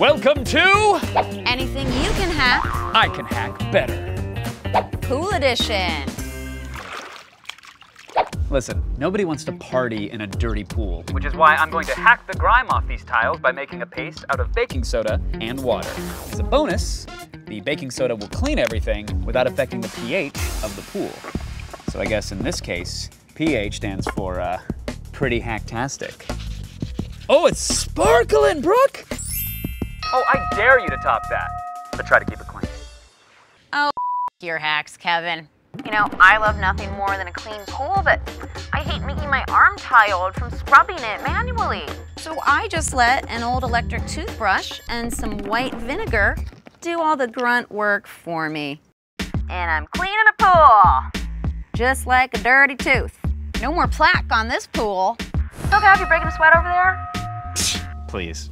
Welcome to Anything you can hack, I Can Hack Better. Pool Edition. Listen, nobody wants to party in a dirty pool, which is why I'm going to hack the grime off these tiles by making a paste out of baking soda and water. As a bonus, the baking soda will clean everything without affecting the pH of the pool. So I guess in this case, pH stands for uh, pretty hacktastic. Oh, it's sparkling, Brooke! Oh, I dare you to top that, but try to keep it clean. Oh, your hacks, Kevin. You know, I love nothing more than a clean pool, but I hate making my arm tired from scrubbing it manually. So I just let an old electric toothbrush and some white vinegar do all the grunt work for me. And I'm cleaning a pool, just like a dirty tooth. No more plaque on this pool. Okay, have you breaking a sweat over there? Please.